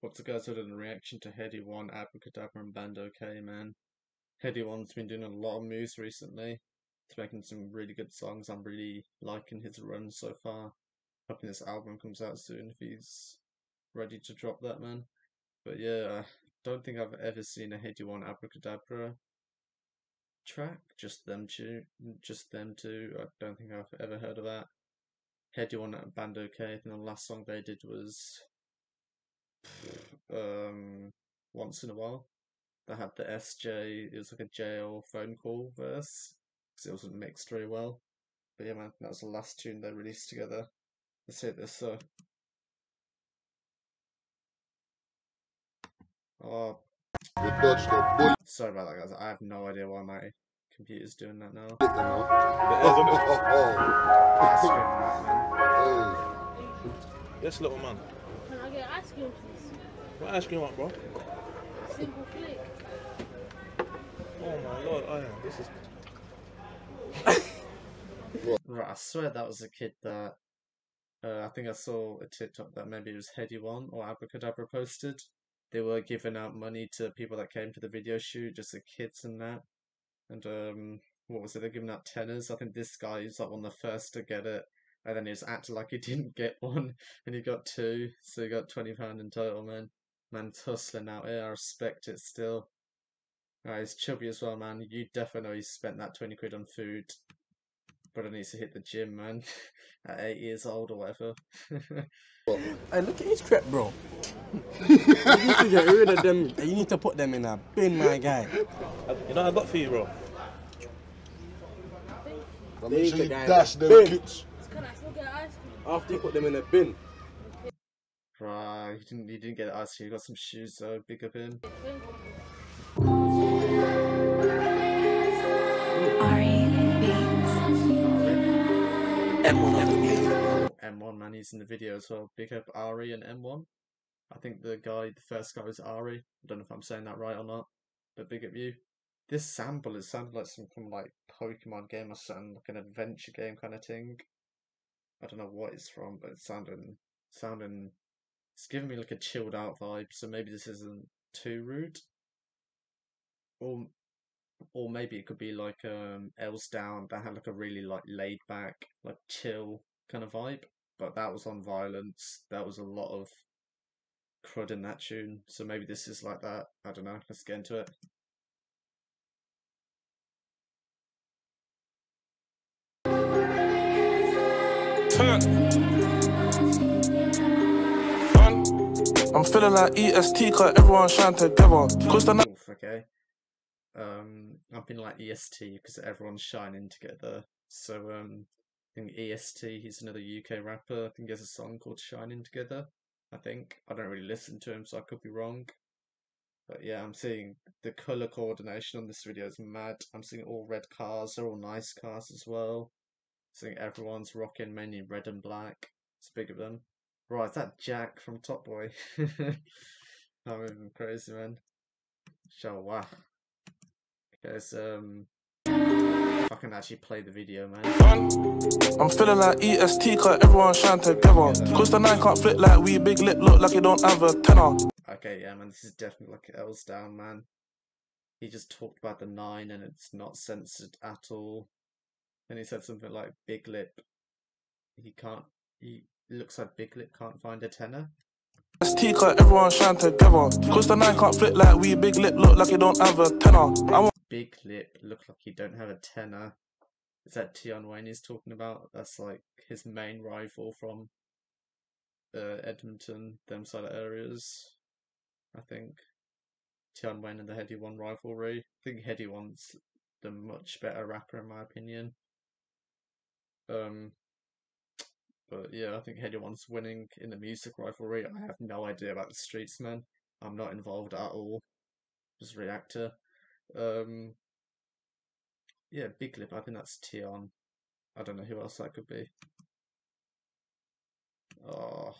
What's the guys other than reaction to Headie One, Abra Cadabra, and Bandokay, man? Headie One's been doing a lot of moves recently. He's making some really good songs. I'm really liking his run so far. Hoping this album comes out soon if he's ready to drop that, man. But yeah, I don't think I've ever seen a Headie One Abra Cadabra track. Just them two, just them two. I don't think I've ever heard of that. Headie One Bandokay. I think the last song they did was um, once in a while. They had the SJ, it was like a jail phone call verse because it wasn't mixed very well. But yeah, man, that was the last tune they released together. Let's hit this. Uh... Oh, sorry about that, guys. I have no idea why my computer's doing that now. Yes, little man. Can I get ice cream, please? What ice cream up, bro? Simple flick. Oh my lord, I am. This is. Right, I swear that was a kid that uh, I think I saw a TikTok that maybe it was Headie One or Abra Cadabra posted. They were giving out money to people that came to the video shoot, just the kids and that. And um, what was it? They're giving out tenors. I think this guy is like one of the first to get it, and then he was acting like he didn't get one, and he got two, so he got twenty pound in total. Man, man's hustling out here. I respect it still. Alright, he's chubby as well, man. You definitely know he spent that twenty quid on food. Brother needs to hit the gym, man. At eight years old or whatever. Hey, look at his crap, bro. you need to get rid of them. You need to put them in a bin, my guy. You know what I got for you, bro? Make sure you dash them Big. kids. Can I still get ice cream? After you put them in a bin. Right, he didn't. He didn't get it ice. He got some shoes though. Big up him. Thank you. Ari Beats. M1 man, he's in the video as well. Big up Ari and M1. I think the guy, the first guy was Ari. I don't know if I'm saying that right or not, but big up you. This sample is sounded like some kind of like Pokemon game or something, like an adventure game kind of thing. I don't know what it's from, but it's sounding, sounding, it's giving me like a chilled out vibe. So maybe this isn't too rude, or, or maybe it could be like um Els Down that had like a really like laid back, like chill kind of vibe. But that was on violence. That was a lot of crud in that tune. So maybe this is like that. I don't know. Let's get into it. I'm feeling like EST cause everyone shine together. Cause the okay. Um, I've been like EST because everyone's shining together. So um, I think EST. He's another UK rapper. I think he has a song called "Shining Together." I think I don't really listen to him, so I could be wrong. But yeah, I'm seeing the color coordination on this video is mad. I'm seeing all red cars. They're all nice cars as well. I Seeing everyone's rocking mainly red and black. It's big of them. Right, that Jack from Top Boy? I'm even crazy, man. Wow. Okay, so um, I can actually play the video, man. I'm feeling like EST cause everyone shine together. Cause the nine can't flip like we big lip look like you don't have a tenor. Okay, yeah, man, this is definitely like L's down, man. He just talked about the nine and it's not censored at all. And he said something like Big Lip. He can't. He it looks like Big Lip can't find a tenor. EST cause everyone shine together. Cause the nine can't flip like we big lip look like you don't have a tenor. I want Big Lip look like he don't have a tenor. Is that Tion Wayne he's talking about? That's like his main rival from uh, Edmonton, them side of areas. I think Tion Wayne and the Headie One rivalry. I think Headie One's the much better rapper in my opinion. Um, but yeah, I think Headie One's winning in the music rivalry. I have no idea about the streets, man. I'm not involved at all. Just reactor. Um, yeah, Big Lip. I think that's Tion. I don't know who else that could be. Oh,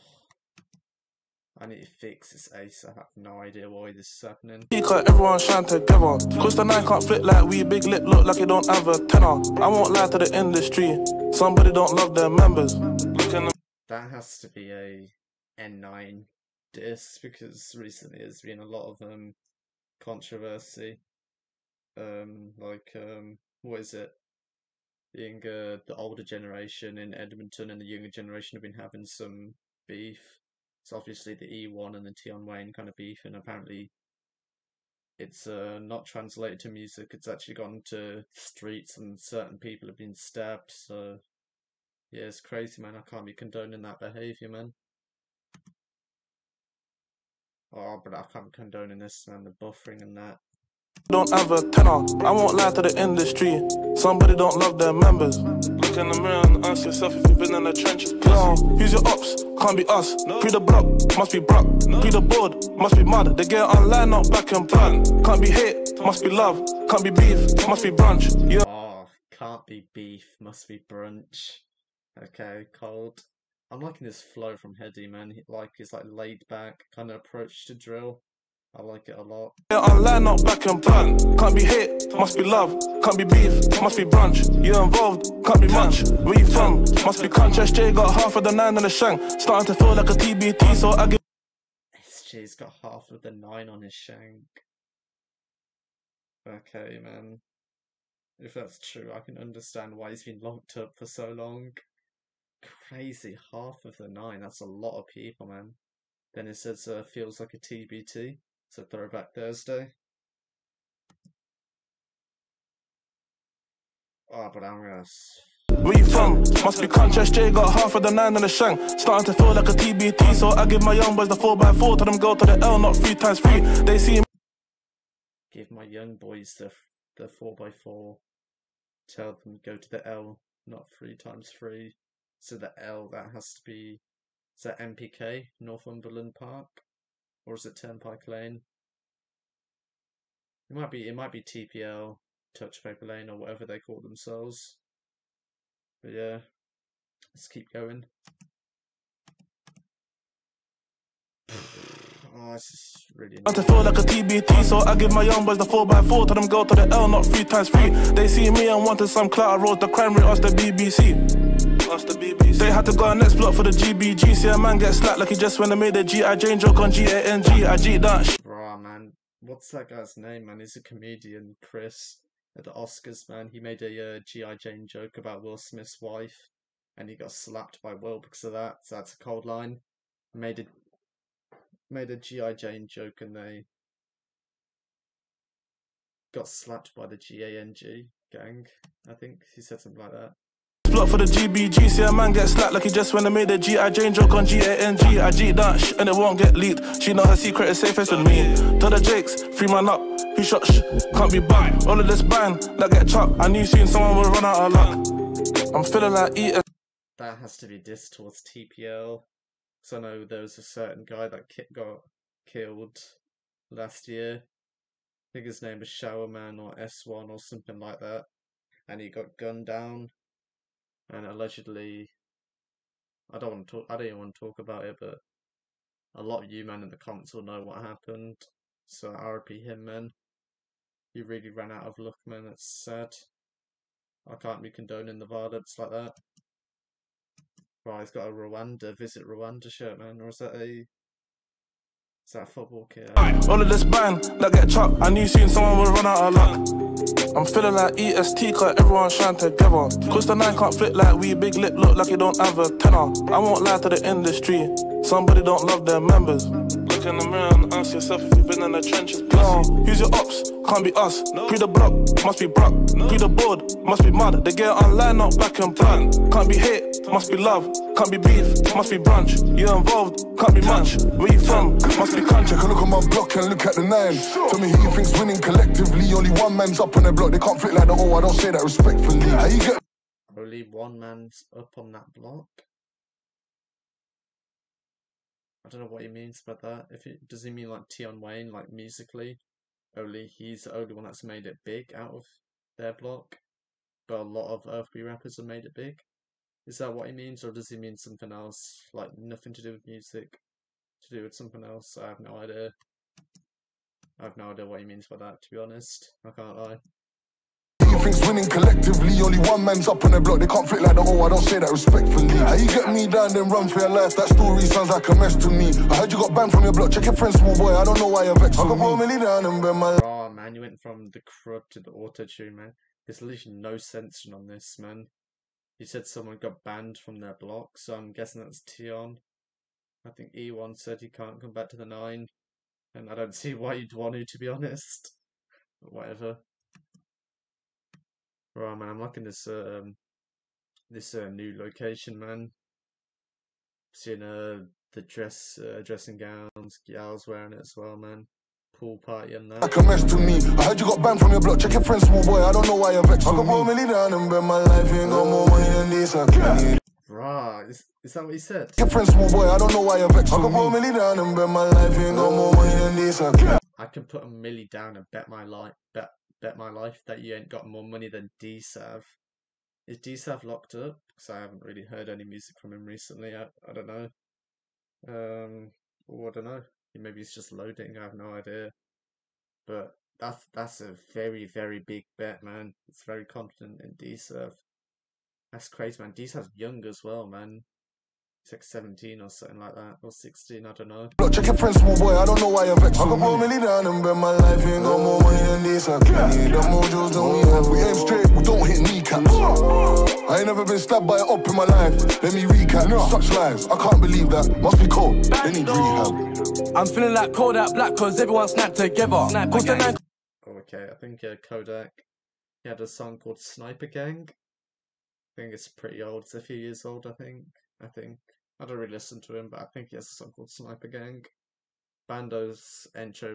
I need to fix this ace. I have no idea why this is happening. EST cause everyone shine together. Cause the nine can't flip like we big lip look like you don't have a tenor. I won't lie to the industry. Somebody don't love their members. That has to be a N9 diss because recently there's been a lot of um controversy. Um, like um, what is it? Being uh, the older generation in Edmonton and the younger generation have been having some beef. It's obviously the E1 and the Tion Wayne kind of beef, and apparently it's uh, not translated to music. It's actually gone to streets, and certain people have been stabbed. So yeah, it's crazy, man. I can't be condoning that behavior, man. Oh, but I can't be condoning this, man. The buffering and that. Don't have a tenor. I won't lie to the industry. Somebody don't love their members. Look in the mirror and ask yourself if you've been in the trenches. Yo, who's your ops? Can't be us. Pre the block, must be Brock. Pre the board, must be mud. They get online, not back and plan. Can't be hate, must be love. Can't be beef, must be brunch. Yeah. Oh, can't be beef, must be brunch. Okay, cold. I'm liking this flow from Headie, man. He, like his like laid back kind of approach to drill. I like it a lot. Online, not back and. Can't be hit, must be love. Can't be beef, must be brunch. You're involved, can't be much. Where you from? Must be crunch. SJ got half of the nine on the shank. Starting to feel like a TBT, so I give SJ's got half of the nine on his shank. Okay, man. If that's true, I can understand why he's been locked up for so long. Crazy, half of the nine. That's a lot of people, man. Then it says uh, feels like a TBT. So Throwback Thursday. Oh, but I'm gonna. Where you from? Must be crunch. SJ got half of the nine in the shank. Starting to feel like a TBT, so I give my young boys the 4x4. Tell them go to the L, not three times three. They see give my young boys the the four by four. Tell them go to the L, not three times three. So the L that has to be is that NPK Northumberland Park, or is it Turnpike Lane? It might be it might be TPL Touch Paper Lane or whatever they call themselves. But yeah, let's keep going. Oh, this is really. Starting to feel like a TBT, so I give my young boys the 4x4. Tell them go to the L, not three times three. They see me and wanted some clout. I wrote the crime rate, asked the BBC. Ask the BBC. They had to go on next block for the GBG. See a man get slapped like he just when they made a G.I. Jane joke on G-A-N-G. I G that sh- Bruh, man. What's that guy's name, man? He's a comedian, Chris, at the Oscars, man. He made a uh, G.I. Jane joke about Will Smith's wife, and he got slapped by Will because of that. So that's a cold line. Made a made a G.I. Jane joke, and they got slapped by the G.A.N.G. gang. I think he said something like that. block for the GBG. See a man get slapped like he just when they made a G.I. Jane joke on G-A-N-G. I G that sh- and it won't get leaked. She know her secret is safest with me. Tell the Jakes, free man up. Who shot sh- Can't be bugged. All of this bang, that get chopped. I knew soon someone would run out of luck. I'm feeling like eating. That has to be diss towards TPL. So I know there was a certain guy that got killed last year. I think his name was Showerman or S1 or something like that. And he got gunned down. And allegedly, I don't want to talk. I don't even want to talk about it, but a lot of you men in the comments will know what happened. So RP him, man. He really ran out of luck, man. That's sad. I can't be condoning the violence like that. Right, he's got a Rwanda visit Rwanda shirt, man, or is that a is that a football kit? All of this bang, that get chopped. I knew soon someone would run out of luck. I'm feeling like EST, cause everyone's shine together. Cause the nine can't flip like we, big lip look like you don't have a tenor. I won't lie to the industry, somebody don't love their members. Look in the mirror and ask yourself if you've been in the trenches. Yo, who's your ops? Can't be us. Pre the block, must be Brock. Pre the board, must be mud. They get online, not back and plan. Can't be hate, must be love. Can't be beef, must be brunch. You're involved, can't be much. Where you from? Must be country. Check a look at my block and look at the nine. Tell me who you think's winning collectively. Only one man's up on the block. They can't fit like the oh, I don't say that respectfully. How you get Only one man's up on that block. Don't know what he means by that. If does he mean like Tion Wayne, like musically? Only he's the only one that's made it big out of their block. But a lot of Earthby rappers have made it big. Is that what he means, or does he mean something else? Like nothing to do with music, to do with something else? I have no idea. I have no idea what he means by that, to be honest. I can't lie. Thinks winning collectively. Only one man's up on the block, they can't flick like the oh, I don't say that respectfully. How you get me down, then run for your life? That story sounds like a mess to me. I heard you got banned from your block, check your friend, small boy. I don't know why you're vexed. I got four million down and bend my Raw, man, you went from the crud to the auto tune, man. There's literally no censor on this, man. You said someone got banned from their block, so I'm guessing that's Tion. I think E1 said he can't come back to the 9, and I don't see why you'd want to, to be honest. But whatever. Right, man, I'm liking this, um, this uh, new location, man. Seeing uh, the dress, uh, dressing gowns, gals wearing it as well, man. Pool party and that. like a mess to me. I heard you got banned from your block, check your friends, small boy. I don't know why you're vexed. I got four million down and bend my life. Ain't got more money than this. I can't Right, is, is that what he said? Your friend, small boy. I don't know why you're vexed. I four million down and bend my life. Ain't got more money than this. I can put a milli down and bet my life, bet bet my life that you ain't got more money than DSav. Is DSav locked up? Because I haven't really heard any music from him recently. I, I don't know. Um, oh, I don't know. Maybe he's just loading. I have no idea. But that's that's a very very big bet, man. It's very confident in DSav. That's crazy, man. DSav's young as well, man. He's like 17 or something like that, or 16. I don't know. block, check your friend, small boy. I don't know why you're vexed. I got four million down and bend my life. Ain't got more money than this. I can't need the mojos than we have. We aim straight, we don't hit kneecaps. I ain't never been stabbed by an op in my life. Let me recap. Such lies, I can't believe that. Must be cold. They need rehab. I'm feeling like Kodak Black cause everyone snapped together. Cause the nine Oh, okay. I think uh, Kodak he had a song called Sniper Gang. I think it's pretty old. It's a few years old, I think. I think. I don't really listen to him, but I think he has a song called Sniper Gang. Bando's entry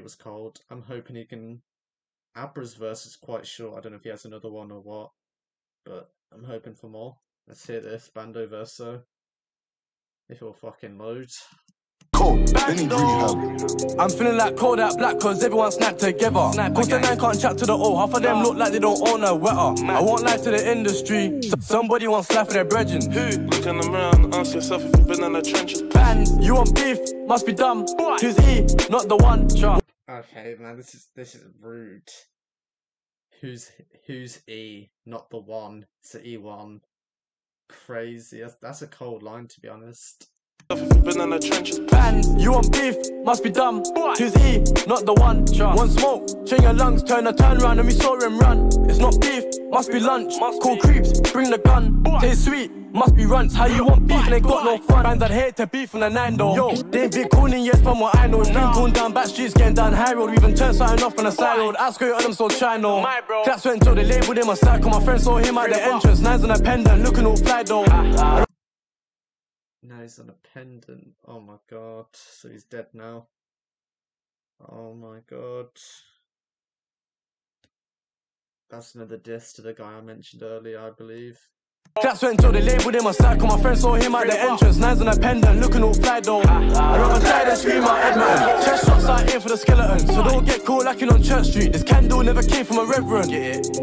was, cold. I'm hoping he can. Abra's verse is quite short. I don't know if he has another one or what, but I'm hoping for more. Let's hear this Bando verse. If it'll fucking load. Cold. They need rehab. I'm feeling like Kodak Black cause everyone snapped together. Cause the nine can't chat to the O. Half of them look like they don't own a wetter. I won't lie to the industry. S- Somebody wants life for their brethren. Who? Look in the mirror and ask yourself if you've been in the trenches. Ban, you want beef? Must be dumb. Who's E? Not the one. Okay, man, this is this is rude. Who's who's E, not the one? It's the E one. Crazy. That's, that's a cold line, to be honest. If you've been in the trenches. Ban, you want beef? Must be dumb. Who's E? Not the one. One smoke, chain your lungs, turn a turn round and we saw him run. It's not beef, must be lunch. Call creeps, bring the gun. Taste sweet, must be runts. How you want beef and they got no fun? Fans I'd hate to beef on the nine though. Yo, they ain't big cooning yet from what I know. It's been cooled down back streets, getting down high road. We even turned something off on the side road. I screw on them so try no. Claps went until they labeled him a psycho. My friend saw him at the entrance. Nines on a pendant, looking all fly though. Now he's on a pendant. Oh my god. So he's dead now. Oh my god. That's another diss to the guy I mentioned earlier, I believe. Claps went until they labeled him a psycho. My friend saw him at the entrance. Nines on a pendant, looking all fly though. I'd rather die than scream out Edmonton. Chest shots out here for the skeleton. So don't get caught lacking on Church Street. This candle never came from a reverend.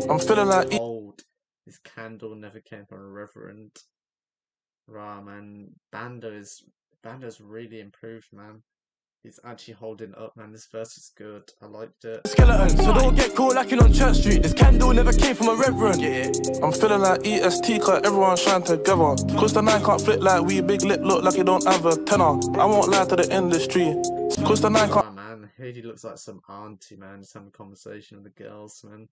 I'm feeling like Old. This candle never came from a reverend. Rah, man. Bando is Bando's really improved, man. He's actually holding up, man. This verse is good. I liked it. Skeleton. So don't get caught lacking on Church Street. This candle never came from a reverend. I'm feeling like EST cause everyone shine together. Cause the nine can't flip like we big lip look like you don't have a tenor. I won't lie to the industry. Cause the nine can't Oh man, Haiti looks like some auntie, man. Just having a conversation with the girls, man.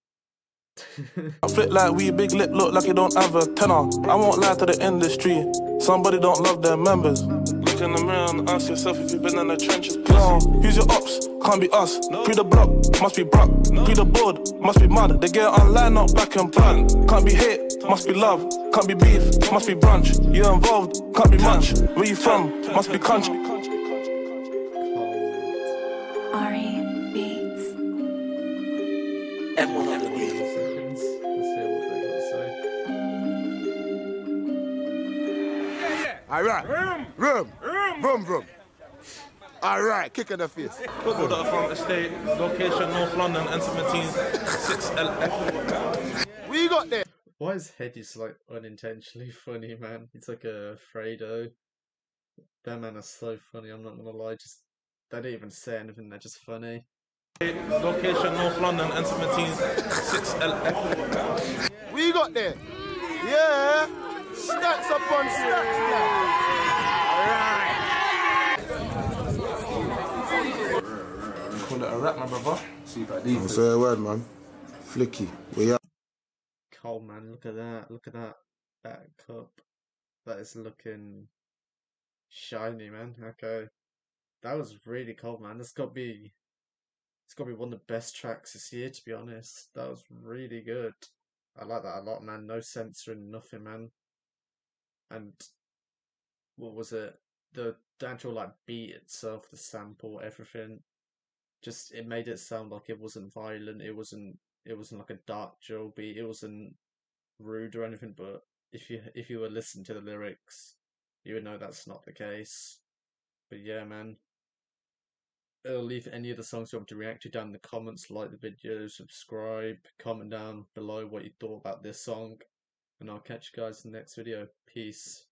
Flip like we big lip look like you don't have a tenor. I won't lie to the industry. Somebody don't love their members. Look in the mirror and ask yourself if you've been in the trenches. No, who's your ops? Can't be us. Pre the block, must be Brock. Pre the board, must be mud. They get online, not back and front. Can't be hate, must be love. Can't be beef, must be brunch. You're involved, can't be much. Where you from? Must be country. Alright. Room. Room. Room. Room. Alright, kick in the face. Football dot from estate, location North London, N17, 6LF. We got there. Why his head is Hetty's like unintentionally funny, man? It's like a Fredo. That man is so funny, I'm not gonna lie. Just they don't even say anything, they're just funny. Location North London, N17 6LF. We got there. Yeah. Stacks upon stacks, man. Call it a rap, my brother. Alright. Say a word, man. Flicky. We are. Cold man, look at that. Look at that back cup. That is looking shiny, man. Okay. That was really cold, man. This got to be it's got to be one of the best tracks this year, to be honest. That was really good. I like that a lot, man. No censoring, nothing, man. And what was it? The, the actual like beat itself, the sample, everything. Just it made it sound like it wasn't violent. It wasn't. It wasn't like a dark drill beat. It wasn't rude or anything. But if you if you were listening to the lyrics, you would know that's not the case. But yeah, man. I'll leave any of the songs you want to react to down in the comments. Like the video, subscribe, comment down below what you thought about this song. And I'll catch you guys in the next video. Peace.